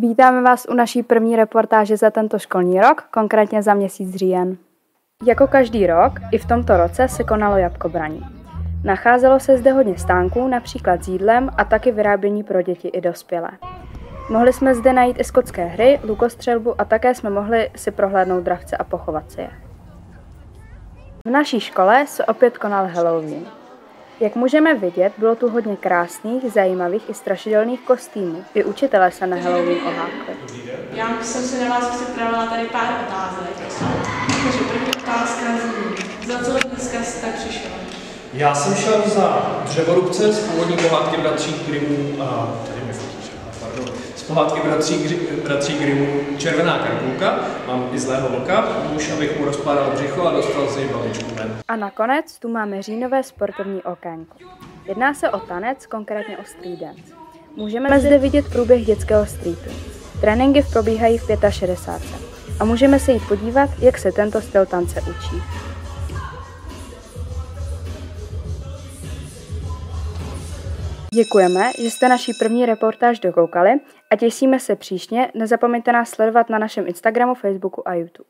Vítáme vás u naší první reportáže za tento školní rok, konkrétně za měsíc říjen. Jako každý rok, i v tomto roce se konalo jabkobraní. Nacházelo se zde hodně stánků, například s jídlem a taky vyrábění pro děti i dospělé. Mohli jsme zde najít i skotské hry, lukostřelbu a také jsme mohli si prohlédnout dravce a pochovat si je. V naší škole se opět konal Halloween. Jak můžeme vidět, bylo tu hodně krásných, zajímavých i strašidelných kostýmů. I učitelé se na Halloween ohákli. Já jsem si na vás připravila tady pár otázek. Takže první otázka zní, za co dneska jste přišel? Já jsem šel za dřevorubce z původní pohádky bratří Grimmů, a tady mi pohádky bratří, bratří Grimmů Červená karkulka, mám i zlého vlka, už abych mu rozpádal břicho a dostal z něj babičku ven. A nakonec tu máme říjnové sportovní okénko. Jedná se o tanec, konkrétně o street dance. Můžeme zde vidět průběh dětského streetu. Tréninky probíhají v 65. A můžeme se jít podívat, jak se tento styl tance učí. Děkujeme, že jste naší první reportáž dokoukali a těšíme se příště. Nezapomeňte nás sledovat na našem Instagramu, Facebooku a YouTube.